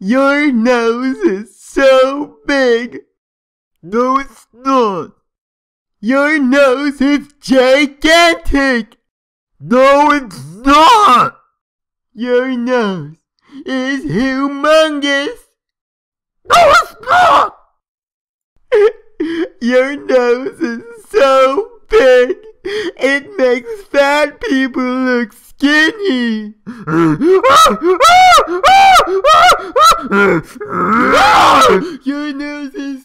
Your nose is so big. No, it's not. Your nose is gigantic. No, it's not. Your nose is humongous. No, it's not. Your nose is so big, it makes fat people look skinny. Ah, ah, ah, Your nose